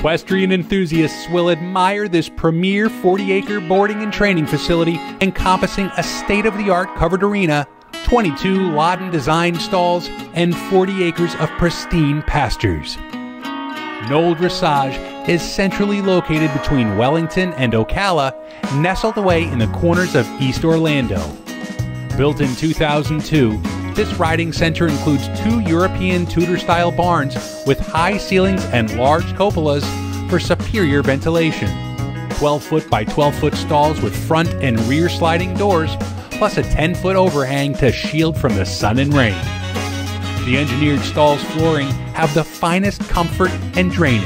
Equestrian enthusiasts will admire this premier 40 acre boarding and training facility encompassing a state of the art covered arena, 22 Loudon designed stalls, and 40 acres of pristine pastures. Knoll Dressage is centrally located between Wellington and Ocala, nestled away in the corners of East Orlando. Built in 2002, this riding center includes two European Tudor style barns with high ceilings and large cupolas for superior ventilation. 12 foot by 12 foot stalls with front and rear sliding doors, plus a 10 foot overhang to shield from the sun and rain. The engineered stalls flooring have the finest comfort and drainage.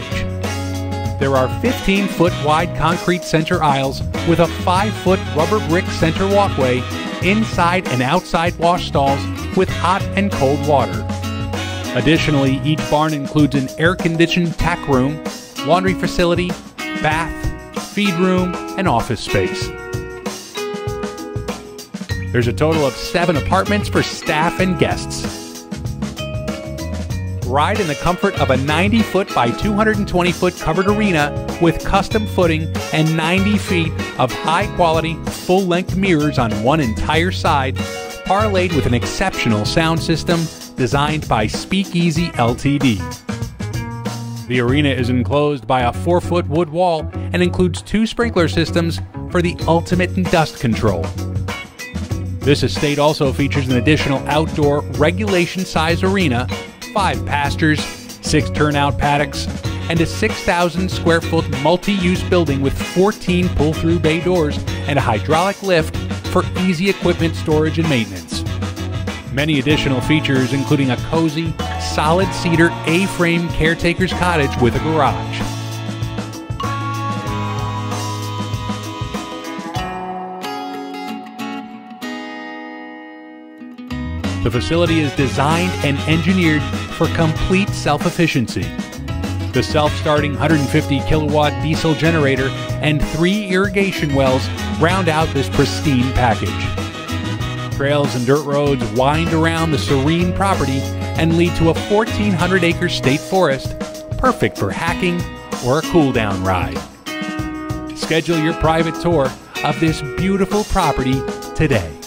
There are 15 foot wide concrete center aisles with a 5 foot rubber brick center walkway, inside and outside wash stalls with hot and cold water. Additionally, each barn includes an air conditioned tack room, laundry facility, bath, feed room, and office space. There's a total of seven apartments for staff and guests. Ride in the comfort of a 90 foot by 220 foot covered arena with custom footing and 90 feet of high quality, full length mirrors on one entire side, parlayed with an exceptional sound system designed by Speakeasy Ltd. The arena is enclosed by a 4 foot wood wall and includes two sprinkler systems for the ultimate dust control. This estate also features an additional outdoor regulation size arena, five pastures, six turnout paddocks, and a 6,000 square foot multi use building with 14 pull through bay doors and a hydraulic lift for easy equipment storage and maintenance. Many additional features, including a cozy, solid cedar A frame caretaker's cottage with a garage. The facility is designed and engineered for complete self efficiency. The self starting 150 kilowatt diesel generator and three irrigation wells round out this pristine package. Trails and dirt roads wind around the serene property and lead to a 1,400 acre state forest, perfect for hacking or a cool down ride. Schedule your private tour of this beautiful property today.